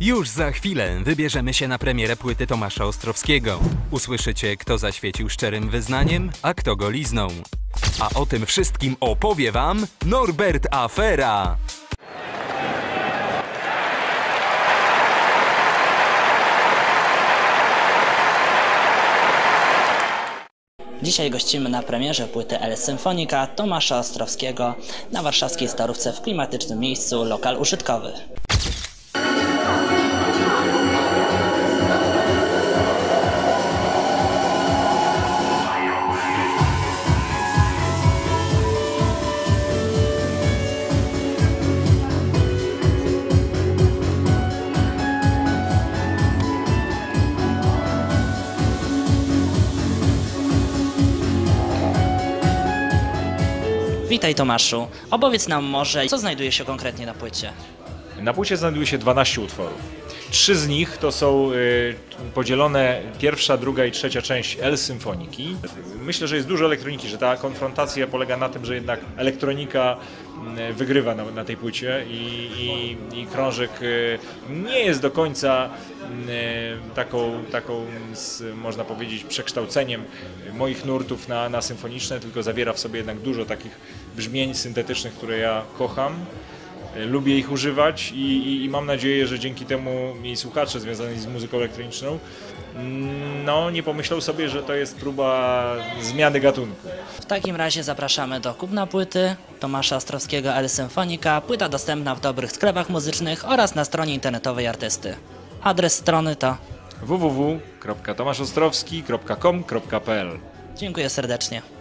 Już za chwilę wybierzemy się na premierę płyty Tomasza Ostrowskiego. Usłyszycie, kto zaświecił szczerym wyznaniem, a kto go liznął. A o tym wszystkim opowie wam Norbert Afera. Dzisiaj gościmy na premierze płyty El Symfonika Tomasza Ostrowskiego na warszawskiej Starówce w klimatycznym miejscu lokal użytkowy. Witaj Tomaszu. Opowiedz nam może, co znajduje się konkretnie na płycie. Na płycie znajduje się 12 utworów. Trzy z nich to są y, podzielone pierwsza, druga i trzecia część L symfoniki. Myślę, że jest dużo elektroniki, że ta konfrontacja polega na tym, że jednak elektronika mm, wygrywa na, na tej płycie i, i, i krążek y, nie jest do końca y, taką, taką z, można powiedzieć, przekształceniem moich nurtów na, na symfoniczne, tylko zawiera w sobie jednak dużo takich brzmień syntetycznych, które ja kocham. E, Lubię ich używać i, i, i mam nadzieję, że dzięki temu mi słuchacze związani z muzyką elektroniczną mm, no, nie pomyślą sobie, że to jest próba zmiany gatunku. W takim razie zapraszamy do kupna płyty Tomasza Ostrowskiego El Symfonika. Płyta dostępna w dobrych sklepach muzycznych oraz na stronie internetowej artysty. Adres strony to www.tomaszostrowski.com.pl dziękuję serdecznie.